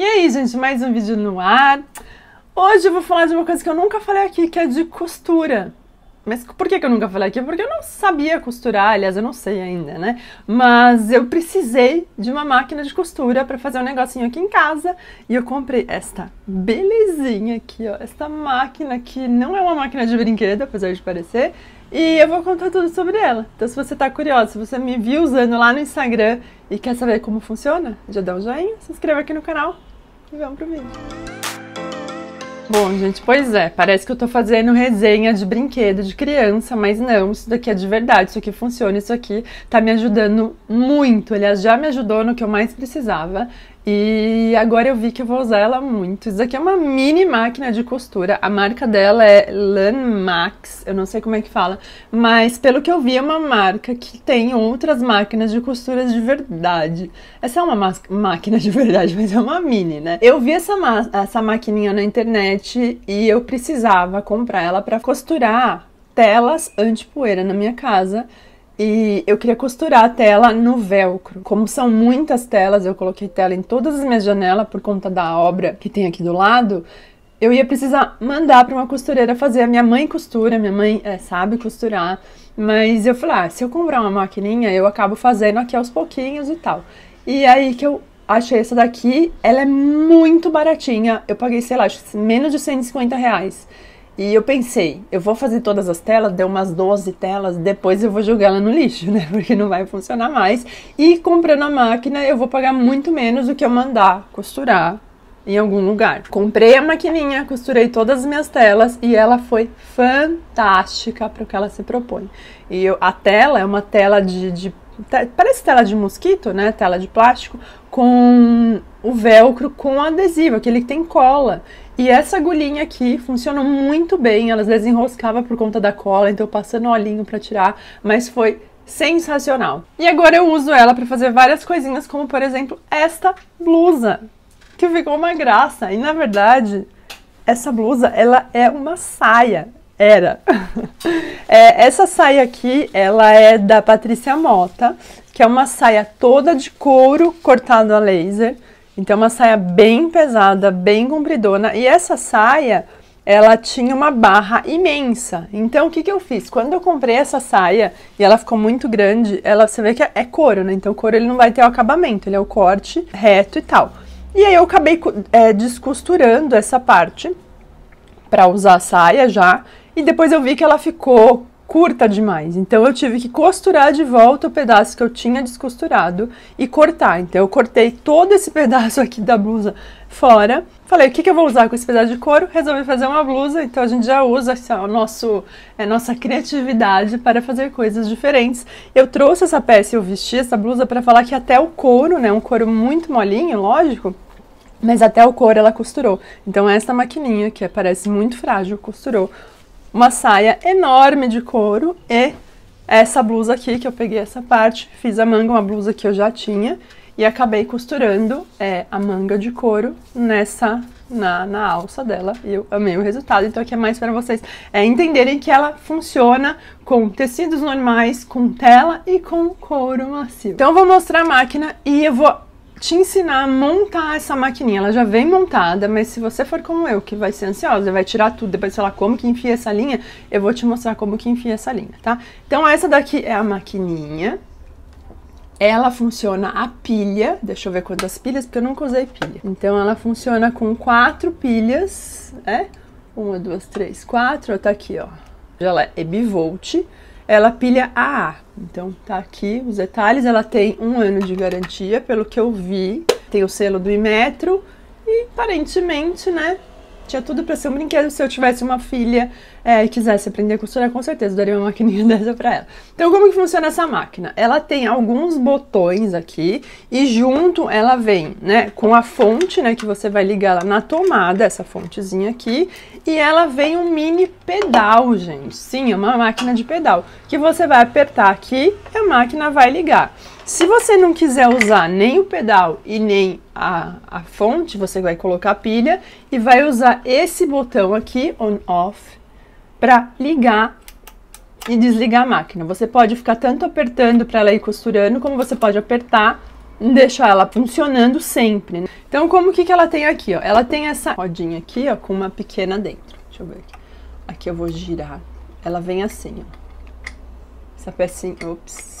E aí, gente, mais um vídeo no ar. Hoje eu vou falar de uma coisa que eu nunca falei aqui, que é de costura. Mas por que, que eu nunca falei aqui? Porque eu não sabia costurar, aliás, eu não sei ainda, né? Mas eu precisei de uma máquina de costura para fazer um negocinho aqui em casa e eu comprei esta belezinha aqui, ó. Esta máquina que não é uma máquina de brinquedo, apesar de parecer, e eu vou contar tudo sobre ela. Então, se você tá curioso, se você me viu usando lá no Instagram e quer saber como funciona, já dá um joinha, se inscreva aqui no canal e vamos pro vídeo. Bom, gente, pois é, parece que eu tô fazendo resenha de brinquedo de criança, mas não, isso daqui é de verdade, isso aqui funciona, isso aqui tá me ajudando muito. Aliás, já me ajudou no que eu mais precisava. E agora eu vi que eu vou usar ela muito. Isso aqui é uma mini máquina de costura. A marca dela é Lanmax, eu não sei como é que fala, mas pelo que eu vi é uma marca que tem outras máquinas de costura de verdade. Essa é uma máquina de verdade, mas é uma mini, né? Eu vi essa, essa maquininha na internet e eu precisava comprar ela para costurar telas anti-poeira na minha casa e eu queria costurar a tela no velcro. Como são muitas telas, eu coloquei tela em todas as minhas janelas por conta da obra que tem aqui do lado. Eu ia precisar mandar para uma costureira fazer. A minha mãe costura, minha mãe é, sabe costurar, mas eu falei, ah, se eu comprar uma maquininha, eu acabo fazendo aqui aos pouquinhos e tal. E aí que eu achei essa daqui, ela é muito baratinha. Eu paguei, sei lá, menos de 150 reais. E eu pensei, eu vou fazer todas as telas, deu umas 12 telas, depois eu vou jogar ela no lixo, né? Porque não vai funcionar mais. E comprando a máquina, eu vou pagar muito menos do que eu mandar costurar em algum lugar. Comprei a maquininha, costurei todas as minhas telas e ela foi fantástica para o que ela se propõe. E eu, a tela é uma tela de, de parece tela de mosquito, né? Tela de plástico com o velcro com adesivo, aquele que tem cola. E essa agulhinha aqui funciona muito bem, ela desenroscava por conta da cola, então passando olhinho para tirar, mas foi sensacional. E agora eu uso ela para fazer várias coisinhas, como por exemplo esta blusa, que ficou uma graça. E na verdade, essa blusa, ela é uma saia. Era. é, essa saia aqui, ela é da Patrícia Mota, que é uma saia toda de couro cortado a laser. Então, uma saia bem pesada, bem compridona. E essa saia, ela tinha uma barra imensa. Então, o que, que eu fiz? Quando eu comprei essa saia e ela ficou muito grande, ela, você vê que é, couro, né? Então, o couro ele não vai ter o acabamento, ele é o corte reto e tal. E aí, eu acabei é, descosturando essa parte para usar a saia já. E depois eu vi que ela ficou curta demais. Então eu tive que costurar de volta o pedaço que eu tinha descosturado e cortar. Então eu cortei todo esse pedaço aqui da blusa fora. Falei, o que, que eu vou usar com esse pedaço de couro? Resolvi fazer uma blusa, então a gente já usa a nosso, é, nossa criatividade para fazer coisas diferentes. Eu trouxe essa peça e eu vesti essa blusa para falar que até o couro, né, um couro muito molinho, lógico, mas até o couro ela costurou. Então essa maquininha, que parece muito frágil, costurou uma saia enorme de couro e essa blusa aqui, que eu peguei essa parte, fiz a manga, uma blusa que eu já tinha, e acabei costurando é, a manga de couro nessa, na, na alça dela, e eu amei o resultado, então aqui é mais para vocês é, entenderem que ela funciona com tecidos normais, com tela e com couro macio. Então eu vou mostrar a máquina e eu vou te ensinar a montar essa maquininha. Ela já vem montada, mas se você for como eu, que vai ser ansiosa, vai tirar tudo, depois sei lá como que enfia essa linha, eu vou te mostrar como que enfia essa linha, tá? Então essa daqui é a maquininha. Ela funciona a pilha, deixa eu ver quantas pilhas, porque eu nunca usei pilha. Então ela funciona com quatro pilhas, é? Uma, duas, três, quatro, tá aqui, ó. Ela é bivolt ela pilha AA. Então tá aqui os detalhes, ela tem um ano de garantia, pelo que eu vi, tem o selo do Imetro e aparentemente, né, tinha tudo para ser um brinquedo. Se eu tivesse uma filha é, e quisesse aprender a costurar, com certeza daria uma maquininha dessa para ela. Então, como que funciona essa máquina? Ela tem alguns botões aqui e junto ela vem, né, com a fonte, né, que você vai ligar ela na tomada, essa fontezinha aqui, e ela vem um mini pedal, gente. Sim, é uma máquina de pedal, que você vai apertar aqui e a máquina vai ligar. Se você não quiser usar nem o pedal e nem a, a fonte, você vai colocar a pilha e vai usar esse botão aqui, on-off, para ligar e desligar a máquina. Você pode ficar tanto apertando para ela ir costurando, como você pode apertar deixar ela funcionando sempre. Então, como que, que ela tem aqui? Ó? Ela tem essa rodinha aqui, ó, com uma pequena dentro. Deixa eu ver aqui. Aqui eu vou girar. Ela vem assim, ó. Essa pecinha, ops.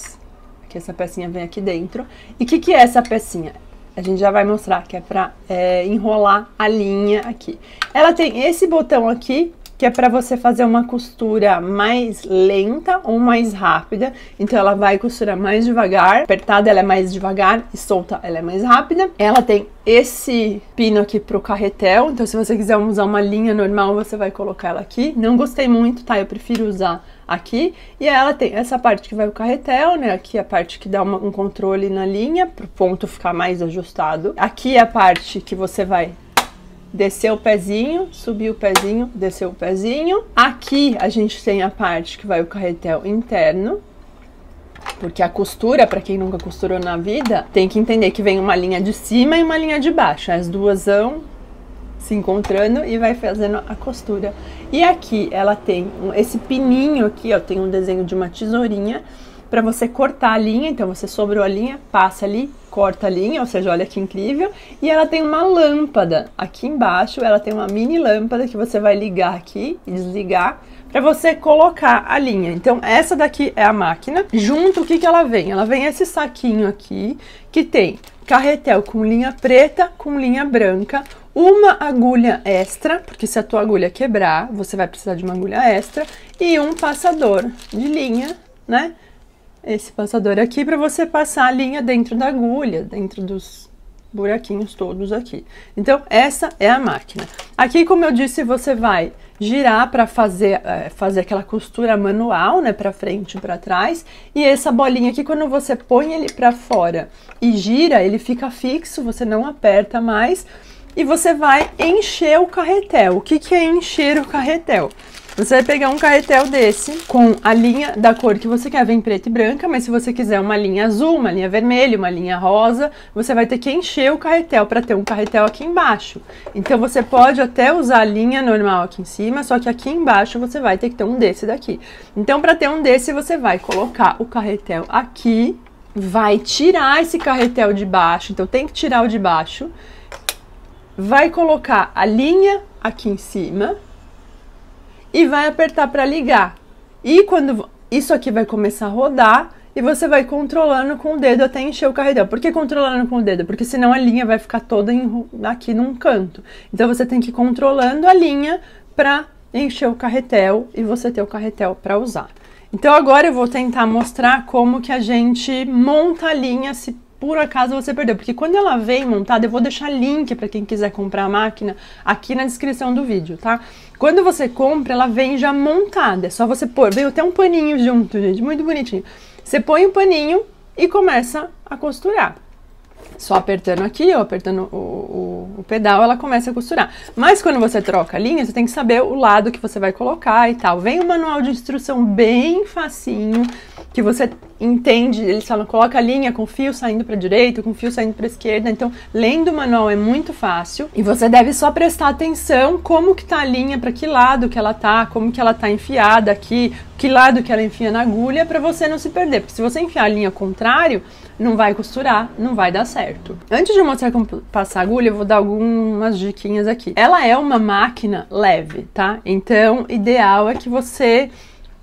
Aqui essa pecinha vem aqui dentro. E o que, que é essa pecinha? A gente já vai mostrar que é pra é, enrolar a linha aqui. Ela tem esse botão aqui que é para você fazer uma costura mais lenta ou mais rápida. Então ela vai costurar mais devagar, apertada ela é mais devagar e solta ela é mais rápida. Ela tem esse pino aqui pro carretel, então se você quiser usar uma linha normal, você vai colocar ela aqui. Não gostei muito, tá? Eu prefiro usar aqui. E ela tem essa parte que vai o carretel, né? Aqui é a parte que dá uma, um controle na linha, pro ponto ficar mais ajustado. Aqui é a parte que você vai descer o pezinho, subir o pezinho, descer o pezinho. Aqui a gente tem a parte que vai o carretel interno, porque a costura, para quem nunca costurou na vida, tem que entender que vem uma linha de cima e uma linha de baixo. As duas vão se encontrando e vai fazendo a costura. E aqui ela tem esse pininho aqui, ó, tem um desenho de uma tesourinha para você cortar a linha. Então você sobrou a linha, passa ali, corta a linha, ou seja, olha que incrível. E ela tem uma lâmpada aqui embaixo, ela tem uma mini lâmpada que você vai ligar aqui e desligar para você colocar a linha. Então essa daqui é a máquina. Junto o que que ela vem? Ela vem esse saquinho aqui que tem carretel com linha preta, com linha branca, uma agulha extra, porque se a tua agulha quebrar, você vai precisar de uma agulha extra, e um passador de linha, né? Esse passador aqui para você passar a linha dentro da agulha, dentro dos buraquinhos todos aqui. Então, essa é a máquina. Aqui, como eu disse, você vai girar para fazer, é, fazer aquela costura manual, né, para frente e para trás. E essa bolinha aqui, quando você põe ele para fora e gira, ele fica fixo, você não aperta mais. E você vai encher o carretel. O que, que é encher o carretel? Você vai pegar um carretel desse com a linha da cor que você quer, vem preta e branca, mas se você quiser uma linha azul, uma linha vermelha, uma linha rosa, você vai ter que encher o carretel para ter um carretel aqui embaixo. Então você pode até usar a linha normal aqui em cima, só que aqui embaixo você vai ter que ter um desse daqui. Então para ter um desse você vai colocar o carretel aqui, vai tirar esse carretel de baixo, então tem que tirar o de baixo, vai colocar a linha aqui em cima e vai apertar para ligar. E quando isso aqui vai começar a rodar e você vai controlando com o dedo até encher o carretel. Por que controlando com o dedo? Porque senão a linha vai ficar toda em, aqui num canto. Então você tem que ir controlando a linha para encher o carretel e você ter o carretel para usar. Então agora eu vou tentar mostrar como que a gente monta a linha se por acaso você perdeu, porque quando ela vem montada, eu vou deixar link para quem quiser comprar a máquina aqui na descrição do vídeo, tá? Quando você compra, ela vem já montada, é só você pôr, veio até um paninho junto, gente, muito bonitinho. Você põe o paninho e começa a costurar. Só apertando aqui, ou apertando o, o, o, pedal, ela começa a costurar. Mas quando você troca a linha, você tem que saber o lado que você vai colocar e tal. Vem o um manual de instrução bem facinho, que você entende, eles falam, coloca a linha com fio saindo para direita, com fio saindo para esquerda. Então, lendo o manual é muito fácil e você deve só prestar atenção como que tá a linha, para que lado que ela tá, como que ela tá enfiada aqui, que lado que ela enfia na agulha para você não se perder, porque se você enfiar a linha contrário, não vai costurar, não vai dar certo. Antes de mostrar como passar a agulha, eu vou dar algumas diquinhas aqui. Ela é uma máquina leve, tá? Então, ideal é que você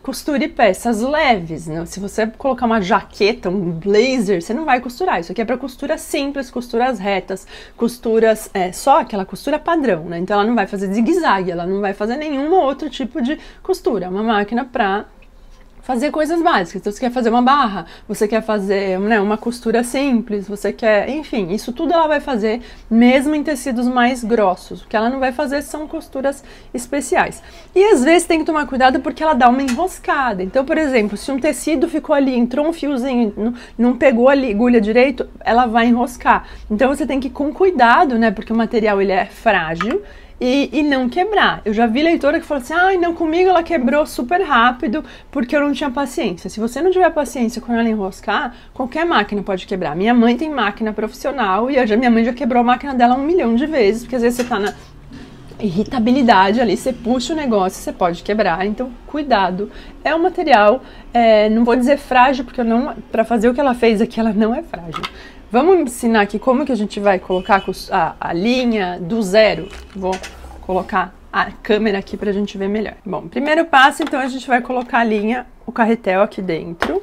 costure peças leves. Né? Se você colocar uma jaqueta, um blazer, você não vai costurar. Isso aqui é para costura simples, costuras retas, costuras é, só aquela costura padrão, né? Então ela não vai fazer zigue-zague, ela não vai fazer nenhum outro tipo de costura. É uma máquina para fazer coisas básicas. Então, você quer fazer uma barra, você quer fazer né, uma costura simples, você quer, enfim, isso tudo ela vai fazer, mesmo em tecidos mais grossos. O que ela não vai fazer são costuras especiais. E às vezes tem que tomar cuidado porque ela dá uma enroscada. Então, por exemplo, se um tecido ficou ali, entrou um fiozinho, não, pegou a agulha direito, ela vai enroscar. Então, você tem que ir com cuidado, né, porque o material ele é frágil e, e não quebrar. Eu já vi leitora que falou assim: ai, ah, não, comigo ela quebrou super rápido porque eu não tinha paciência. Se você não tiver paciência quando ela enroscar, qualquer máquina pode quebrar. Minha mãe tem máquina profissional e a minha mãe já quebrou a máquina dela um milhão de vezes, porque às vezes você tá na irritabilidade ali, você puxa o negócio, você pode quebrar. Então, cuidado. É um material, é, não vou dizer frágil, porque eu não, para fazer o que ela fez aqui, ela não é frágil Vamos ensinar aqui como que a gente vai colocar a, a linha do zero. Vou colocar a câmera aqui para a gente ver melhor. Bom, primeiro passo, então, a gente vai colocar a linha, o carretel aqui dentro.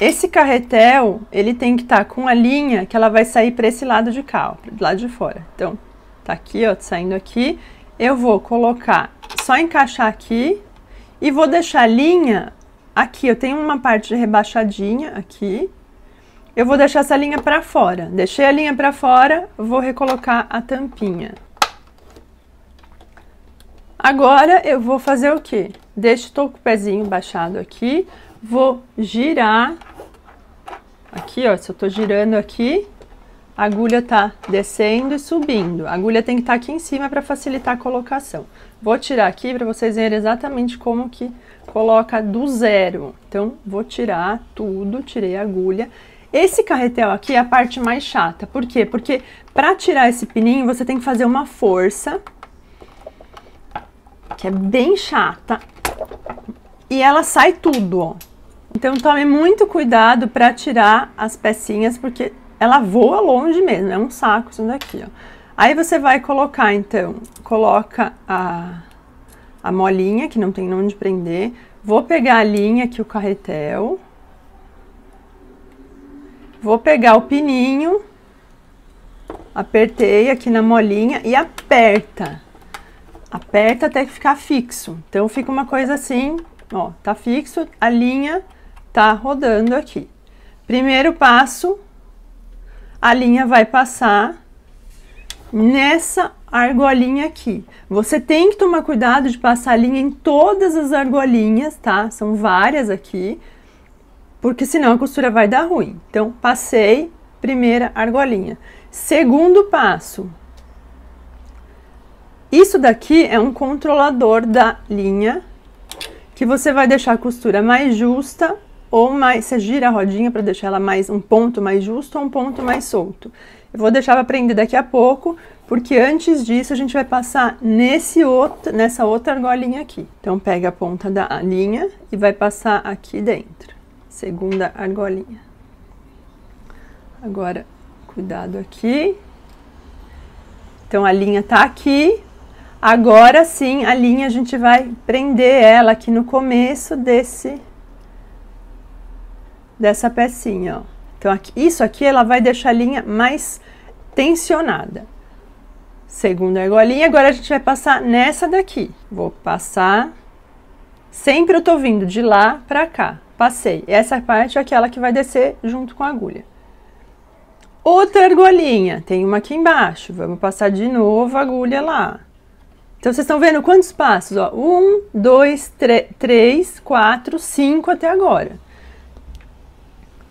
Esse carretel, ele tem que estar tá com a linha que ela vai sair para esse lado de cá, ó, do lado de fora. Então, tá aqui, ó, saindo aqui. Eu vou colocar, só encaixar aqui e vou deixar a linha aqui. Eu tenho uma parte rebaixadinha aqui. Eu vou deixar essa linha para fora. Deixei a linha para fora, vou recolocar a tampinha. Agora eu vou fazer o que? Deixo o pezinho baixado aqui, vou girar. Aqui, ó, se eu tô girando aqui, a agulha tá descendo e subindo. A agulha tem que estar tá aqui em cima para facilitar a colocação. Vou tirar aqui para vocês verem exatamente como que coloca do zero. Então, vou tirar tudo, tirei a agulha. Esse carretel aqui é a parte mais chata. Por quê? Porque para tirar esse pininho, você tem que fazer uma força que é bem chata. E ela sai tudo, ó. Então tome muito cuidado para tirar as pecinhas, porque ela voa longe mesmo, é um saco isso daqui, ó. Aí você vai colocar, então, coloca a, a molinha, que não tem onde prender. Vou pegar a linha aqui, o carretel. Vou pegar o pininho, apertei aqui na molinha e aperta aperta até ficar fixo. Então fica uma coisa assim, ó, tá fixo, a linha tá rodando aqui. Primeiro passo, a linha vai passar nessa argolinha aqui. Você tem que tomar cuidado de passar a linha em todas as argolinhas, tá? São várias aqui, porque senão a costura vai dar ruim. Então, passei, primeira argolinha. Segundo passo, isso daqui é um controlador da linha que você vai deixar a costura mais justa ou mais, você gira a rodinha para deixar ela mais um ponto mais justo ou um ponto mais solto. Eu vou deixar para prender daqui a pouco, porque antes disso a gente vai passar nesse outro, nessa outra argolinha aqui. Então pega a ponta da linha e vai passar aqui dentro. Segunda argolinha. Agora, cuidado aqui. Então a linha tá aqui, Agora sim, a linha a gente vai prender ela aqui no começo desse dessa pecinha, ó. Então aqui, isso aqui ela vai deixar a linha mais tensionada. Segunda argolinha, agora a gente vai passar nessa daqui. Vou passar. Sempre eu tô vindo de lá para cá. Passei. Essa parte é aquela que vai descer junto com a agulha. Outra argolinha, tem uma aqui embaixo. Vamos passar de novo a agulha lá. Então, vocês estão vendo quantos passos? Ó? Um, dois, três, quatro, cinco até agora.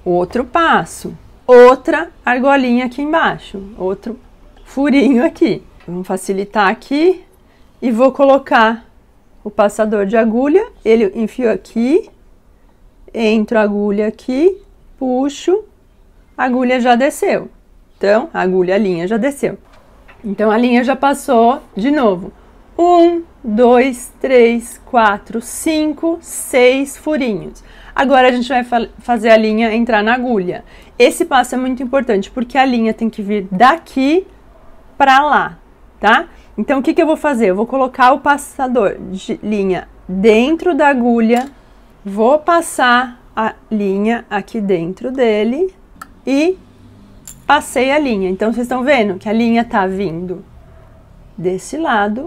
Outro passo. Outra argolinha aqui embaixo. Outro furinho aqui. Vamos facilitar aqui. E vou colocar o passador de agulha. Ele enfio aqui. Entro a agulha aqui. Puxo. A agulha já desceu. Então, a agulha, a linha já desceu. Então, a linha já passou de novo. Um, dois, três, quatro, cinco, seis furinhos. Agora a gente vai fa fazer a linha entrar na agulha. Esse passo é muito importante porque a linha tem que vir daqui para lá, tá? Então o que, que eu vou fazer? Eu vou colocar o passador de linha dentro da agulha, vou passar a linha aqui dentro dele e passei a linha. Então vocês estão vendo que a linha tá vindo desse lado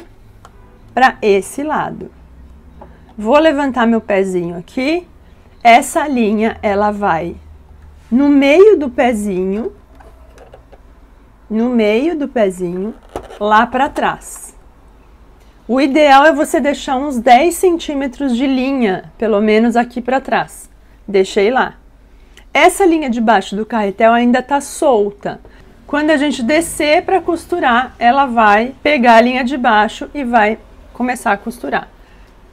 para esse lado. Vou levantar meu pezinho aqui. Essa linha, ela vai no meio do pezinho, no meio do pezinho, lá para trás. O ideal é você deixar uns 10 centímetros de linha, pelo menos aqui para trás. Deixei lá. Essa linha de baixo do carretel ainda está solta. Quando a gente descer para costurar, ela vai pegar a linha de baixo e vai começar a costurar.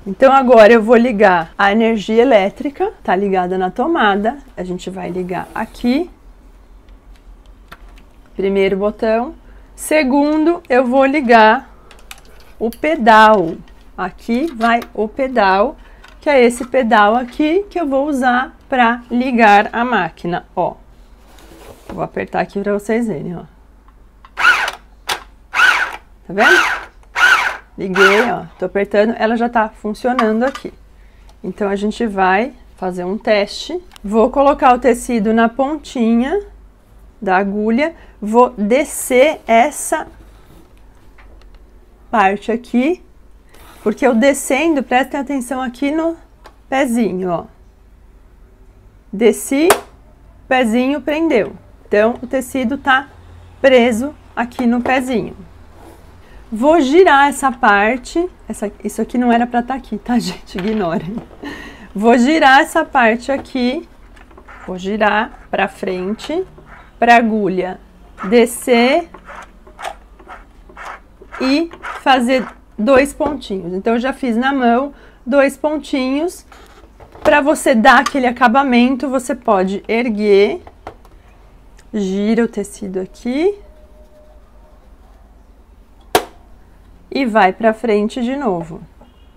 Então agora eu vou ligar a energia elétrica, tá ligada na tomada. A gente vai ligar aqui. Primeiro botão. Segundo, eu vou ligar o pedal. Aqui vai o pedal, que é esse pedal aqui que eu vou usar para ligar a máquina, ó. Vou apertar aqui para vocês verem, ó. Tá vendo? Liguei, ó. Tô apertando, ela já tá funcionando aqui. Então, a gente vai fazer um teste. Vou colocar o tecido na pontinha da agulha. Vou descer essa parte aqui. Porque eu descendo, prestem atenção aqui no pezinho, ó. Desci, pezinho prendeu. Então, o tecido tá preso aqui no pezinho. Vou girar essa parte, essa, isso aqui não era para estar tá aqui, tá, gente? Ignorem. Vou girar essa parte aqui, vou girar para frente, para agulha descer e fazer dois pontinhos. Então, eu já fiz na mão dois pontinhos. Para você dar aquele acabamento, você pode erguer gira o tecido aqui e vai para frente de novo.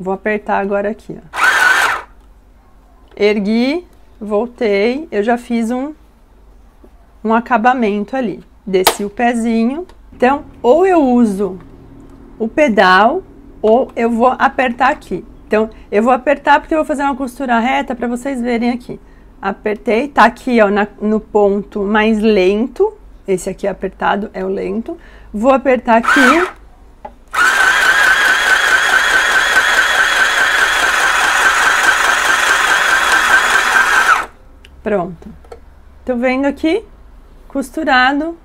Vou apertar agora aqui, ó. Ergui, voltei, eu já fiz um, um acabamento ali. Desci o pezinho. Então, ou eu uso o pedal, ou eu vou apertar aqui. Então, eu vou apertar porque eu vou fazer uma costura reta para vocês verem aqui. Apertei, tá aqui ó, na, no ponto mais lento, esse aqui apertado é o lento, vou apertar aqui, pronto, tô vendo aqui, costurado,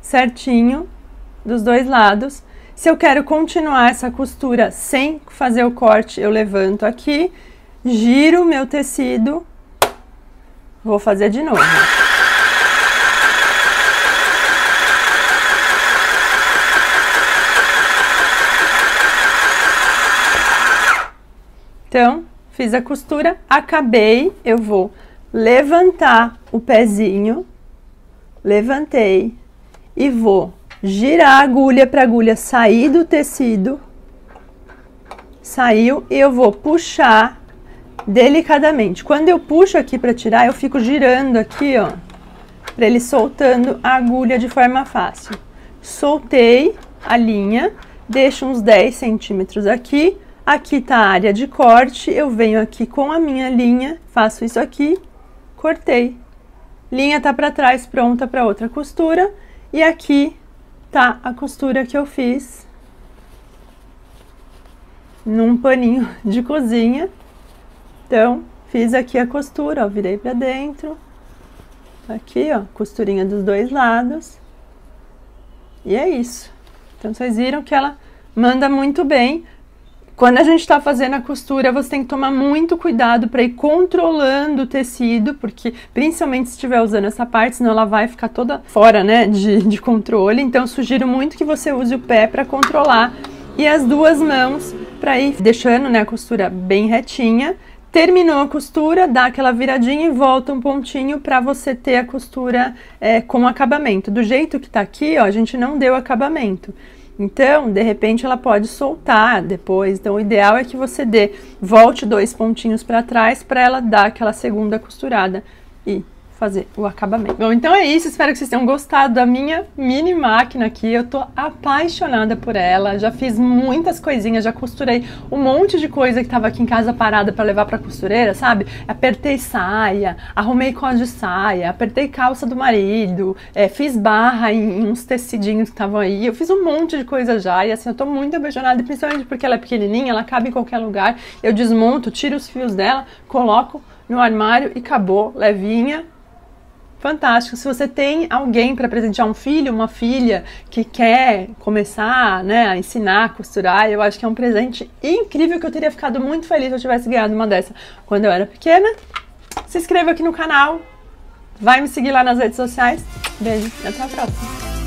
certinho, dos dois lados, se eu quero continuar essa costura sem fazer o corte, eu levanto aqui, giro meu tecido Vou fazer de novo. Então, fiz a costura, acabei, eu vou levantar o pezinho, levantei e vou girar a agulha para a agulha sair do tecido. Saiu e eu vou puxar delicadamente. Quando eu puxo aqui para tirar, eu fico girando aqui, ó, para ele soltando a agulha de forma fácil. Soltei a linha, deixo uns 10 centímetros aqui. Aqui tá a área de corte, eu venho aqui com a minha linha, faço isso aqui, cortei. Linha tá para trás, pronta para outra costura. E aqui tá a costura que eu fiz num paninho de cozinha. Então, fiz aqui a costura, ó, virei para dentro. Aqui, ó, costurinha dos dois lados. E é isso. Então, vocês viram que ela manda muito bem. Quando a gente está fazendo a costura, você tem que tomar muito cuidado para ir controlando o tecido, porque principalmente se estiver usando essa parte, senão ela vai ficar toda fora, né, de, de controle. Então, sugiro muito que você use o pé para controlar e as duas mãos para ir deixando, né, a costura bem retinha Terminou a costura, dá aquela viradinha e volta um pontinho para você ter a costura é, com acabamento. Do jeito que tá aqui, ó, a gente não deu acabamento. Então, de repente, ela pode soltar depois. Então, o ideal é que você dê, volte dois pontinhos para trás para ela dar aquela segunda costurada e fazer o acabamento. Bom, então é isso, espero que vocês tenham gostado da minha mini máquina aqui, eu tô apaixonada por ela, já fiz muitas coisinhas, já costurei um monte de coisa que tava aqui em casa parada para levar pra costureira, sabe? Apertei saia, arrumei có de saia, apertei calça do marido, é, fiz barra em, em uns tecidinhos que estavam aí, eu fiz um monte de coisa já, e assim, eu tô muito apaixonada, principalmente porque ela é pequenininha, ela cabe em qualquer lugar, eu desmonto, tiro os fios dela, coloco no armário e acabou, levinha, fantástico. Se você tem alguém para presentear um filho, uma filha que quer começar né, a ensinar a costurar, eu acho que é um presente incrível que eu teria ficado muito feliz se eu tivesse ganhado uma dessa quando eu era pequena. Se inscreva aqui no canal, vai me seguir lá nas redes sociais. Beijo e até a próxima.